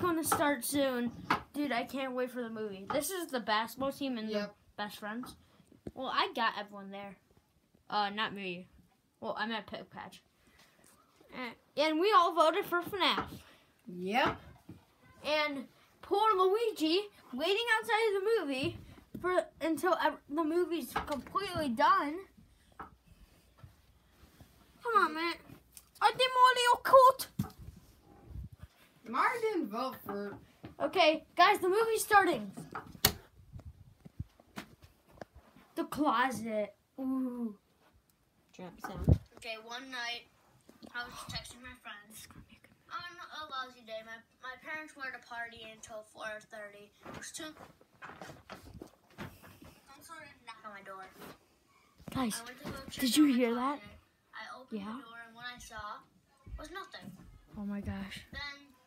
gonna start soon. Dude, I can't wait for the movie. This is the basketball team and the best friends. Well, I got everyone there. Uh, not me. Well, I'm at Pick Patch. And, and we all voted for FNAF. Yep. And poor Luigi waiting outside of the movie for until the movie's completely done. Come on, man. I did Mario Kart. Mario didn't vote for. Okay, guys, the movie's starting. The closet. Ooh. Trap sound. Okay, one night I was texting my friends. On a lousy day, my, my parents were at a party until 4.30. It was too... Some sort of knock on my door. Guys, I went to go check Did you hear that? I opened Yeah. the door and what I saw was nothing. oh my gosh. Then I just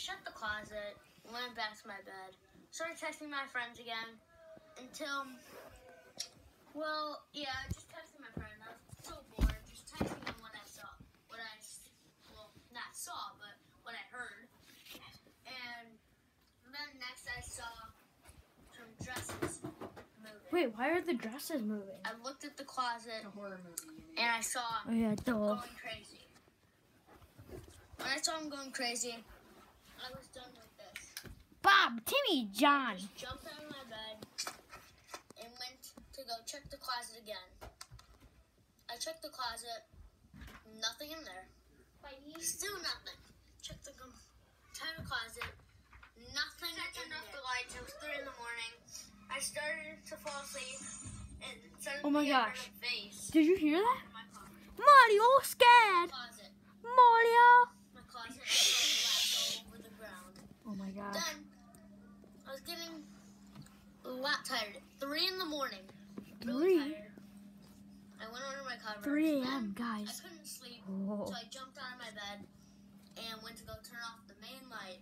shut the closet, went back to my bed, started texting my friends again until, well, yeah, I just texted my friend. I was so bored, just texting them what I saw, what I, s- well, not saw, but what I heard. And then next I saw some dresses moving. Wait, why are the dresses moving? I looked at the closet A horror movie. and I saw Oh yeah, duh. going crazy. When I saw him going crazy, I was done with this. Bob, Timmy, John. Just jumped out of my bed and went to go check the closet again. I checked the closet, nothing in there. Still nothing. Checked the entire closet, nothing I turned off the lights. It was three in the morning. I started to fall asleep, and Oh my gosh. Did you hear that? in my closet. Mario scared. closet. Mario. My closet was all over the ground. Oh my gosh. Then I was getting a lot tired. Three in the morning. Really Three? tired. I went under my covers. 3 Then a.m. I guys. couldn't sleep, Oh. so I jumped out of my bed and went to go turn off the main light.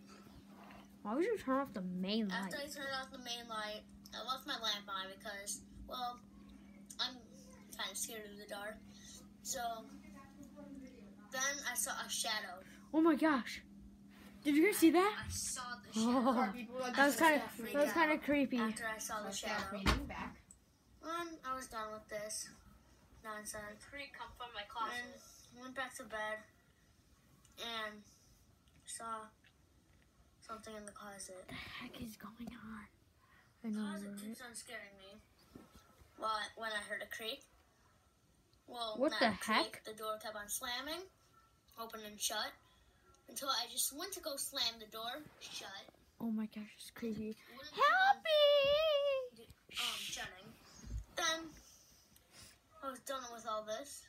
Why would you turn off the main light? After I turned off the main light, I left my lamp on because, well, I'm kind of scared of the dark. So then I saw a shadow. Oh my gosh. Did you guys see that? I saw the shadow. Oh, Car people like that was kind of that was kind of creepy. After I saw the Like shadow. that back. When I was done with this nonsense, Pretty come from my and closet. went back to bed and saw something in the closet. What the heck is going on? I know. closet keeps on scaring me. Well, when I heard a creak. Well, What not the creak, heck? The door kept on slamming, open and shut, until I just went to go slam the door, shut. Oh my gosh, it's crazy. Help me! Um, shutting. Then I was done with all this.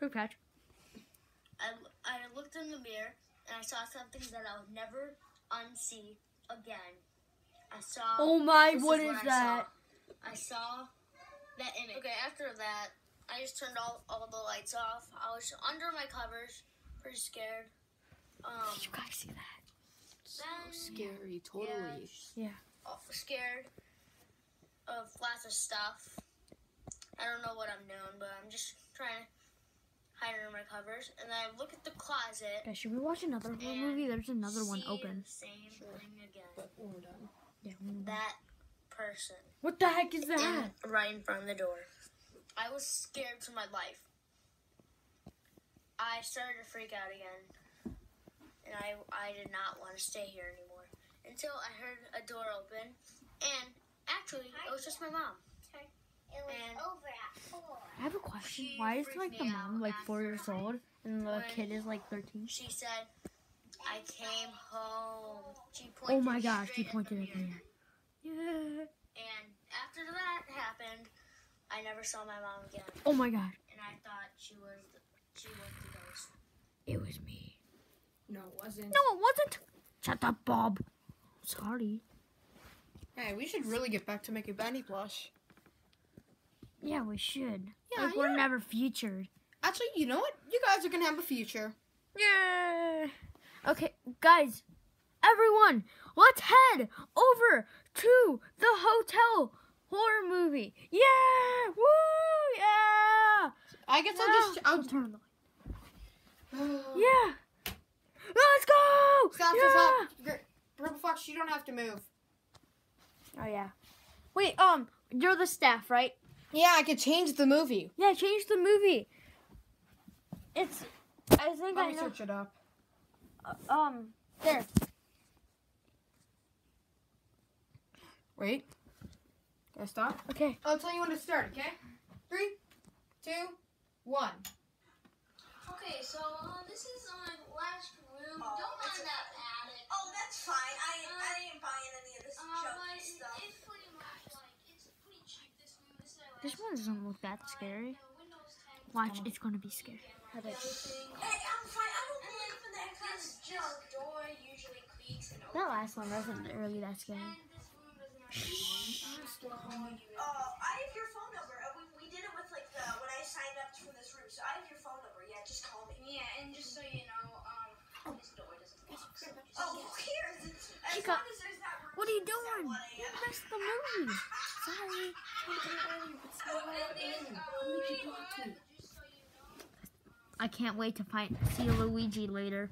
Poop patch. I, I looked in the mirror and I saw something that I would never unsee again. I saw. Oh my, what is is I that? Saw. I saw that image. Okay, after that, I just turned all, all the lights off. I was under my covers, pretty scared. Um, Did you guys see that? then Scary, totally. Yeah. uh, scared of lots of stuff. I don't know what I'm doing, but I'm just trying to hide under my covers. And then I look at the closet. Guys, should we watch another horror movie? There's another one open. The same thing again. But we're done. Yeah. we- That person What the heck is that? right in front of the door. I was scared to my life. I started to freak out again, and I I did not want to stay here anymore until I heard a door open, and actually it was just my mom. It was And- over at four. I have a question. She Why is like the mom like four years old and the kid is like thirteen? She said, "I came home." She Oh pointed my gosh, she pointed at at me. Yeah. And after that happened, I never saw my mom again, Oh my gosh. and I thought she was the, she was the ghost. It was me. No, it wasn't. No, it wasn't. Shut up, Bob. Sorry. Hey, we should really get back to making Bendy plush. Yeah, we should. Yeah, like we're yeah. never featured. Actually, you know what? You guys are gonna have a future. Yeah. Okay, guys, everyone, let's head over to the hotel horror movie. Yeah! Woo! Yeah! I guess I'll just. I'll turn the yeah. Yeah. staff is up. Gr- Purple Fox, you don't have to move. Oh yeah. Wait, um, you're the staff, right? Yeah, I could change the movie. Yeah, change the movie. It's. I think Let I me know. search it up. Um, there. Wait. Gotta stop. Okay. I'll tell you when to start, okay? Three, two, one. Okay, so uh, this is on last room. Oh, Don't mind that attic. Oh, that's fine. I I ain't buying any of this Uh, junk but stuff. it's pretty much like it's pretty cheap. This room. This is our This one doesn't look that scary. room. Uh, Windows 10. Watch, it's gonna be scary. How about? Hey, I'm fine. I don't believe in that kind of This, this junk. door usually creaks and That last one wasn't really that scary. And this room doesn't actually. Uh, I have your phone number. Uh, we, we did it with like the when I signed up for this room. So I have your phone number. Yeah, just call me. Yeah, and just so you know, um, this door doesn't lock. So just, Oh, who cares? As Chica, long as there's not room What are you doing? 1 You a.m. missed the movie. Sorry. Oh, and it's, really hard, but just so you know. I can't wait to find see Luigi later.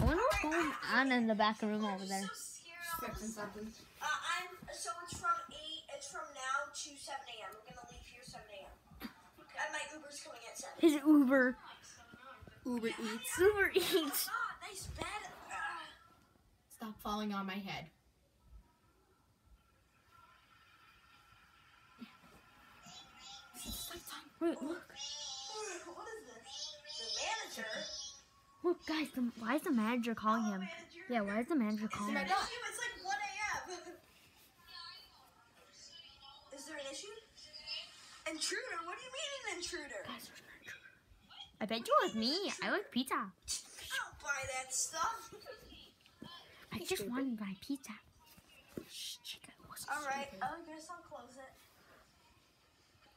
I wonder what's going on in the back room over there. So scared. Fixing something. Uh, I'm so it's from eight. It's from now to seven a.m. We're gonna leave here seven a.m. And my Uber's coming at seven. His Uber. Uber Eats. Uber Eats. Ah, nice bed. Ah. Stop falling on my head. Wait, look. What is this? The manager. Look, guys. The, why is the manager calling him? Yeah, why is the manager calling Is him? Intruder? What do you mean an intruder? Guys, there's an intruder. I bet you it was me. I like pizza. I don't buy that stuff. I just wanted my pizza. Shh, chica, All right, stupid. I guess I'll close it.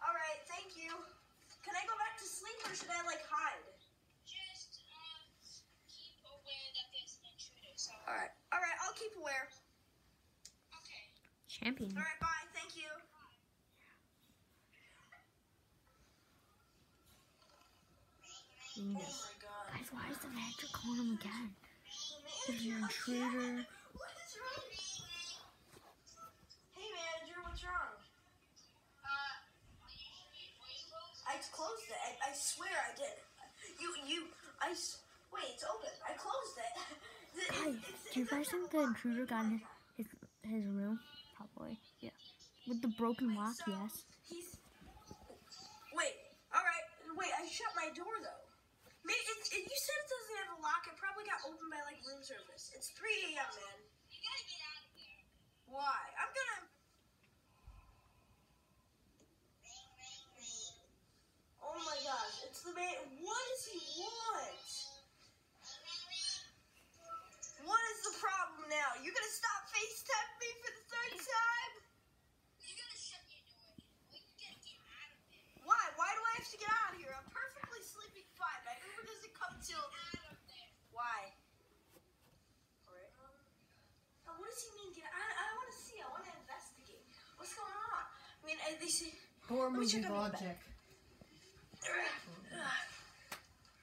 All right, thank you. Can I go back to sleep or should I like hide? Just um, keep aware that there's an intruder. So All right, all right, I'll keep aware. okay. Champion. All right, bye. Thank you. Oh my god. Guys, why is the calling him again? There's an intruder. What is wrong? Hey manager, what's wrong? Uh, usually voice close. I closed it. I, I swear I did. You you I s- wait. It's open. I closed it. Guys, do you guys think the intruder got in his his room? Probably. Yeah. With the broken lock, So, yes. He's. Wait. All right. Wait. I shut my door though. Maybe it, it, you said it doesn't probably got opened by like room service. It's 3 a.m. man. You gotta get out of here. Why? I'm gonna. Oh my gosh! It's the man. What does he want? What is the problem now? You're gonna stop FaceTime me for the third time? You gotta shut your door. Well, you gotta get out of there. Why? Why do I have to get out of here? I'm perfectly sleeping fine. My Uber doesn't come till. Out of there. Why? Alright. Oh, what does he mean? Get? I, I want to see. I want to investigate. What's going on? I mean, I, they say. Horror Let me oh, movie check on his logic.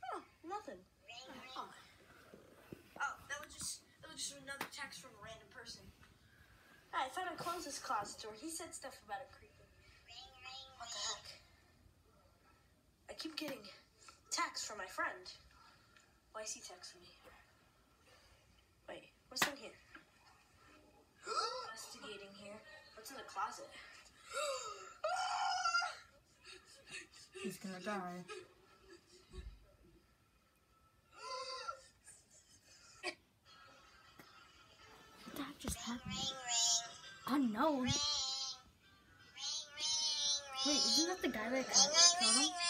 Oh, nothing. Oh. oh, that was just that was just another text from a random person. Hi, I found him close this closet door. He said stuff about it creeping. What the heck? I keep getting texts from my friend. Why is he texting me? Wait, what's in here? Investigating here. What's in the closet? He's gonna die. What the heck just happened? Unknown. Wait, isn't that the guy that got killed him?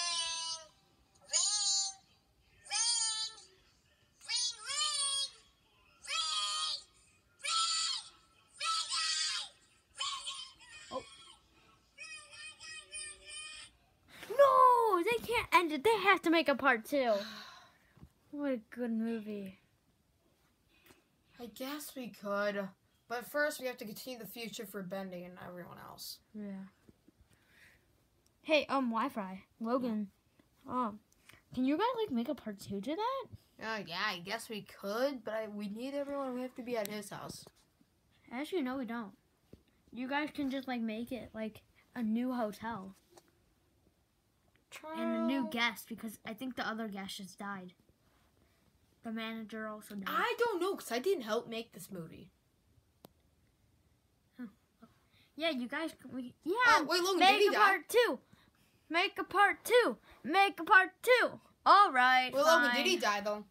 Can't end it. They have to make a part two. What a good movie. I guess we could. But first, we have to continue the future for Bendy and everyone else. Yeah. Hey, um, Wi-Fi, Logan. Um, Can you guys like make a part two to that? Uh, yeah, I guess we could, but I, we need everyone. We have to be at his house. Actually, no, we don't. You guys can just like make it like a new hotel and a new guest because I think the other guest just died. The manager also died. I don't know because I didn't help make this movie. yeah, you guys. can- We, yeah, Oh, wait, Logan, make a part two. Make a part two. Make a part two. All right. Well, fine. Logan, did he die though?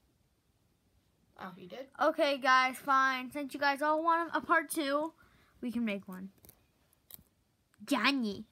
Oh, he did. Okay, guys, fine. Since you guys all want a part two, we can make one. Johnny.